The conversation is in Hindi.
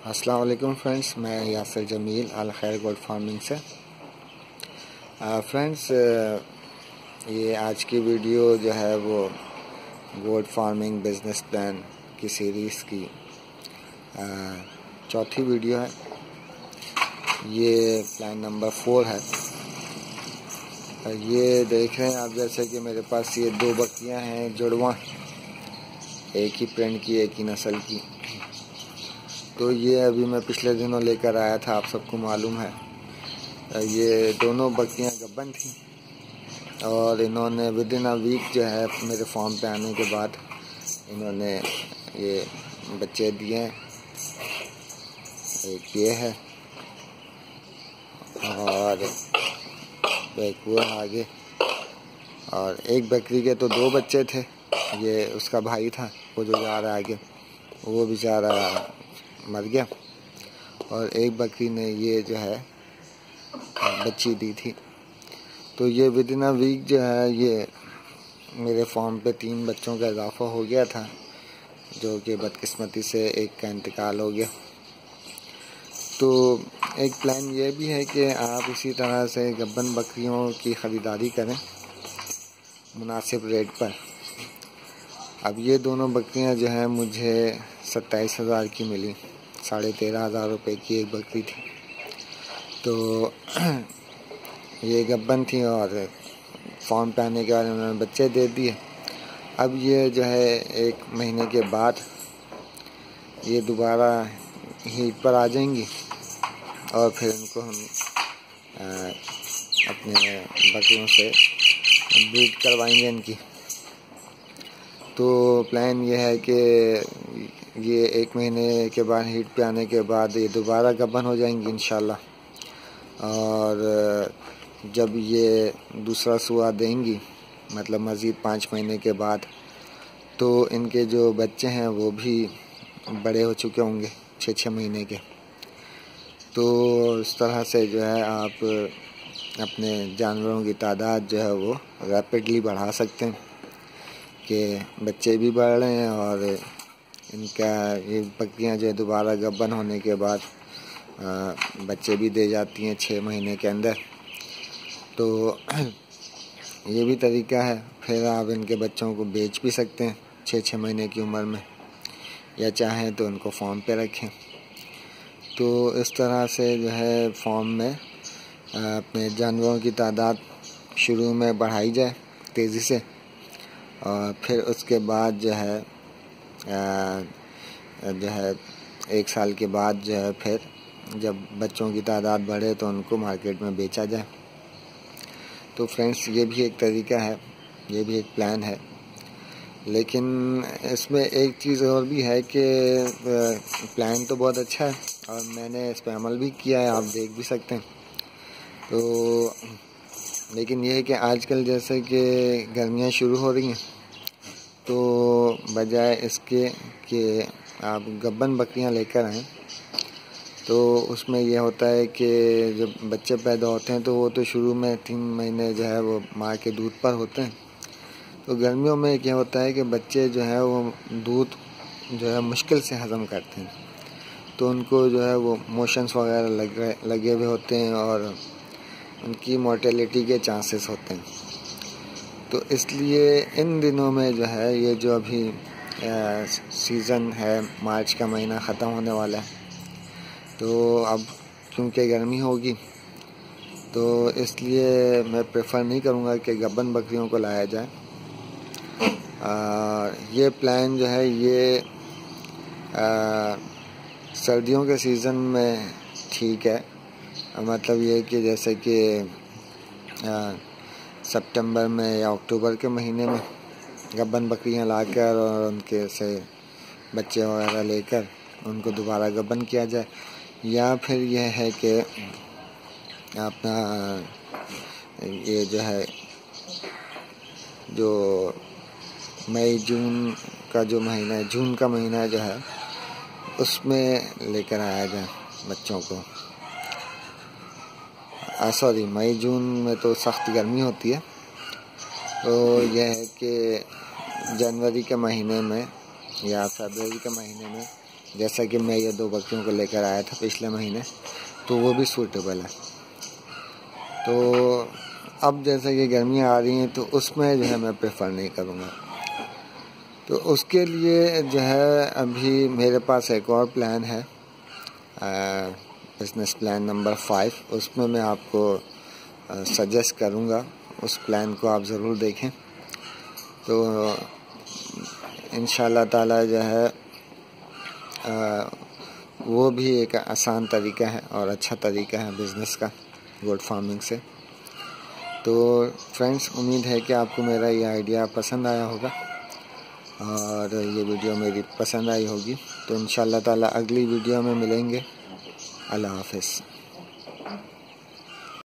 अस्सलाम वालेकुम फ्रेंड्स, मैं यासर जमील अल खैर गोल्ड फ़ार्मिंग से। फ्रेंड्स ये आज की वीडियो जो है वो गोल्ड फ़ार्मिंग बिज़नेस प्लान की सीरीज़ की चौथी वीडियो है। ये प्लान नंबर फोर है। ये देख रहे हैं आप जैसे कि मेरे पास ये दो बकरियाँ हैं, जुड़वा, एक ही प्रिंट की, एक ही नस्ल की। तो ये अभी मैं पिछले दिनों लेकर आया था, आप सबको मालूम है। ये दोनों बकरियाँ गब्बन थी और इन्होंने विद इन अ वीक जो है मेरे फॉर्म पे आने के बाद इन्होंने ये बच्चे दिए। हैं एक ये है और एक वो आगे। और एक बकरी के तो दो बच्चे थे, ये उसका भाई था, वो जो जा रहा है आगे, वो भी जा बेचारा मर गया। और एक बकरी ने ये जो है, बच्ची दी थी। तो ये विद इन अ वीक जो है, ये मेरे फॉर्म पे तीन बच्चों का इजाफा हो गया था, जो कि बदकिस्मती से एक का इंतकाल हो गया। तो एक प्लान ये भी है कि आप इसी तरह से गब्बन बकरियों की ख़रीदारी करें, मुनासिब रेट पर। अब ये दोनों बकरियाँ जो हैं मुझे सत्ताईस हज़ार की मिली। साढ़े तेरह हज़ार रुपये की एक बकरी थी। तो ये गब्बन थी और फॉर्म पे आने के बाद उन्होंने बच्चे दे दिए। अब ये जो है एक महीने के बाद ये दोबारा हीट पर आ जाएँगी और फिर इनको हम आ, अपने बकरियों से ब्रीड करवाएँगे इनकी। तो प्लान ये है कि ये एक महीने के बाद हीट पे आने के बाद ये दोबारा गबन हो जाएँगी इन और, जब ये दूसरा सुहा देंगी मतलब मज़ीद पाँच महीने के बाद तो इनके जो बच्चे हैं वो भी बड़े हो चुके होंगे छः छः महीने के। तो इस तरह से जो है आप अपने जानवरों की तादाद जो है वो रैपिडली बढ़ा सकते हैं। कि बच्चे भी बढ़ रहे हैं और इनका ये बकरियाँ जो है दोबारा गब्बन होने के बाद बच्चे भी दे जाती हैं छः महीने के अंदर। तो ये भी तरीका है, फिर आप इनके बच्चों को बेच भी सकते हैं छः छः महीने की उम्र में, या चाहें तो उनको फॉर्म पे रखें। तो इस तरह से जो है फॉर्म में अपने जानवरों की तादाद शुरू में बढ़ाई जाए तेज़ी से। और फिर उसके बाद जो है जो है, एक साल के बाद जो है फिर जब बच्चों की तादाद बढ़े तो उनको मार्केट में बेचा जाए। तो फ्रेंड्स, ये भी एक तरीका है, ये भी एक प्लान है। लेकिन इसमें एक चीज़ और भी है कि प्लान तो बहुत अच्छा है और मैंने इस पर अमल भी किया है, आप देख भी सकते हैं। तो लेकिन ये है कि आजकल जैसे कि गर्मियाँ शुरू हो रही हैं तो बजाय इसके कि आप गब्बन बकरियाँ लेकर आएँ तो उसमें यह होता है कि जब बच्चे पैदा होते हैं तो वो तो शुरू में तीन महीने जो है वो माँ के दूध पर होते हैं। तो गर्मियों में क्या होता है कि बच्चे जो है वो दूध जो है मुश्किल से हज़म करते हैं। तो उनको जो है वो मोशंस वगैरह लगे लगे हुए होते हैं और उनकी मोर्टेलिटी के चांसेस होते हैं। तो इसलिए इन दिनों में जो है ये जो अभी सीज़न है मार्च का महीना ख़त्म होने वाला है तो अब क्योंकि गर्मी होगी तो इसलिए मैं प्रेफर नहीं करूँगा कि गबन बकरियों को लाया जाए। आ, ये प्लान जो है ये आ, सर्दियों के सीज़न में ठीक है। मतलब ये कि जैसे कि सितंबर में या अक्टूबर के महीने में गब्बन बकरियाँ लाकर और उनके से बच्चे वगैरह लेकर उनको दोबारा गब्बन किया जाए। या फिर यह है कि अपना, ये जो है, जो मई, जून का जो महीना है, जून का महीना जो है, उसमें लेकर आया जाए बच्चों को। सॉरी मई, जून में तो सख्त गर्मी होती है। तो यह है कि जनवरी के महीने में या फरवरी के महीने में, जैसा कि मैं ये दो बकरियों को लेकर आया था पिछले महीने तो वो भी सूटेबल है। तो अब जैसे कि गर्मियाँ आ रही हैं तो उसमें जो है मैं प्रेफर नहीं करूँगा। तो उसके लिए जो है, अभी मेरे पास एक और प्लान है। बिज़नेस प्लान नंबर फाइव उसमें मैं आपको सजेस्ट करूँगा। उस प्लान को आप ज़रूर देखें। तो इन ताला जो है आ, वो भी एक आसान तरीका है और अच्छा तरीका है बिज़नेस का गोड फ़ार्मिंग से। तो फ्रेंड्स उम्मीद है कि आपको मेरा ये आइडिया पसंद आया होगा और ये वीडियो मेरी पसंद आई होगी। तो इन ताला अगली वीडियो में मिलेंगे। अल्लाह हाफिज़